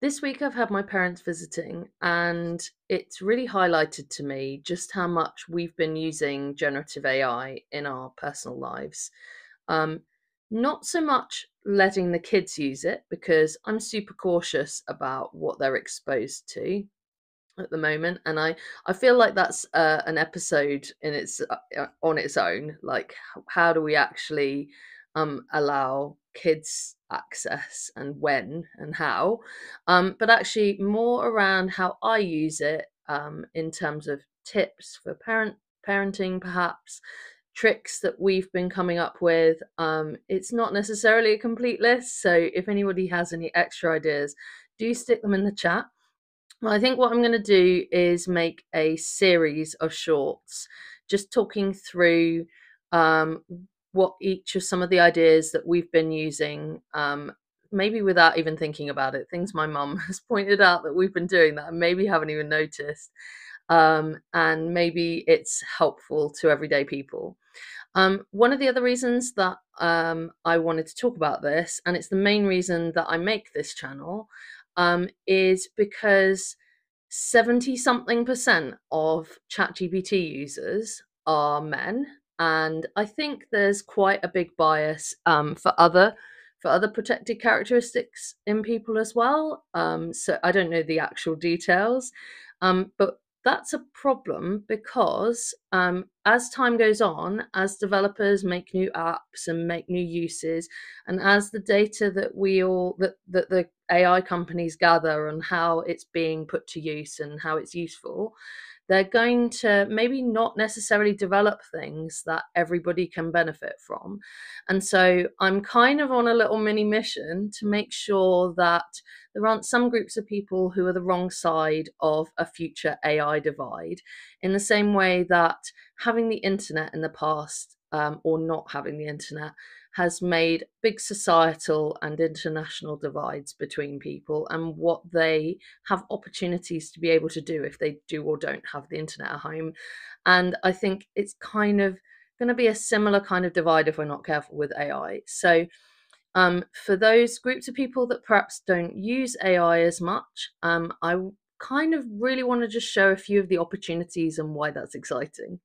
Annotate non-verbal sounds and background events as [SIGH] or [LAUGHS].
This week I've had my parents visiting, and it's really highlighted to me just how much we've been using generative AI in our personal lives. Um, not so much letting the kids use it because I'm super cautious about what they're exposed to at the moment, and I I feel like that's uh, an episode in its uh, on its own. Like, how do we actually um, allow kids access and when and how? Um, but actually, more around how I use it um, in terms of tips for parent parenting, perhaps tricks that we've been coming up with. Um, it's not necessarily a complete list, so if anybody has any extra ideas, do stick them in the chat. Well, I think what I'm going to do is make a series of shorts just talking through um, what each of some of the ideas that we've been using, um, maybe without even thinking about it, things my mum [LAUGHS] has pointed out that we've been doing that I maybe haven't even noticed. Um, and maybe it's helpful to everyday people. Um, one of the other reasons that um, I wanted to talk about this, and it's the main reason that I make this channel, um, is because 70 something percent of ChatGPT users are men. And I think there's quite a big bias um, for other for other protected characteristics in people as well. Um, so I don't know the actual details, um, but that's a problem because um, as time goes on, as developers make new apps and make new uses, and as the data that we all that that the AI companies gather and how it's being put to use and how it's useful, they're going to maybe not necessarily develop things that everybody can benefit from. And so I'm kind of on a little mini mission to make sure that there aren't some groups of people who are the wrong side of a future AI divide, in the same way that having the internet in the past um, or not having the internet has made big societal and international divides between people and what they have opportunities to be able to do if they do or don't have the internet at home. And I think it's kind of going to be a similar kind of divide if we're not careful with AI. So, um, for those groups of people that perhaps don't use AI as much, um, I kind of really want to just show a few of the opportunities and why that's exciting.